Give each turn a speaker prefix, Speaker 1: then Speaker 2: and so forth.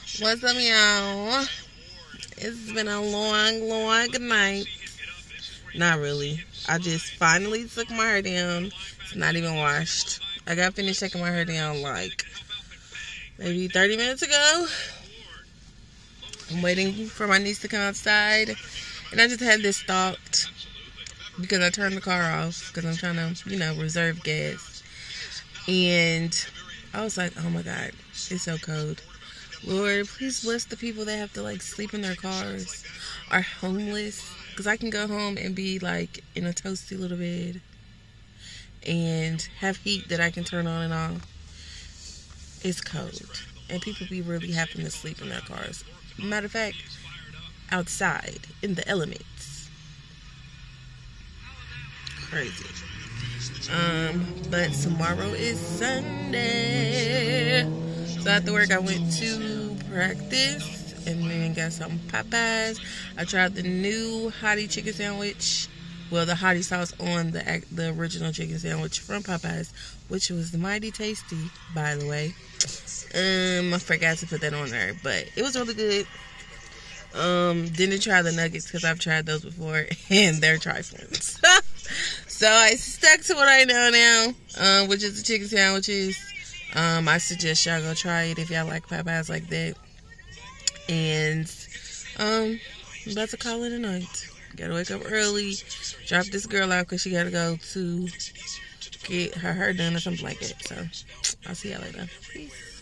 Speaker 1: What's up, y'all? It's been a long, long night. Not really. I just finally took my hair down. It's not even washed. I got finished taking my hair down like maybe 30 minutes ago. I'm waiting for my niece to come outside. And I just had this thought because I turned the car off because I'm trying to, you know, reserve gas. And I was like, oh my God, it's so cold. Lord, please bless the people that have to like sleep in their cars, are homeless. Because I can go home and be like in a toasty little bed and have heat that I can turn on and off. It's cold. And people be really having to sleep in their cars. Matter of fact, outside in the elements. Crazy. Um, but tomorrow is Sunday. So after work, I went to practice and then got some Popeyes. I tried the new Hottie chicken sandwich. Well, the Hottie sauce on the the original chicken sandwich from Popeyes, which was mighty tasty, by the way. Um, I forgot to put that on there, but it was really good. Um, didn't try the nuggets because I've tried those before and they're trifling. So I stuck to what I know now, um, which is the chicken sandwiches. Um, I suggest y'all go try it if y'all like Popeyes like that. And um, I'm about to call it a night. Gotta wake up early, drop this girl out because she gotta go to get her hair done or something like that. So I'll see y'all later. Peace.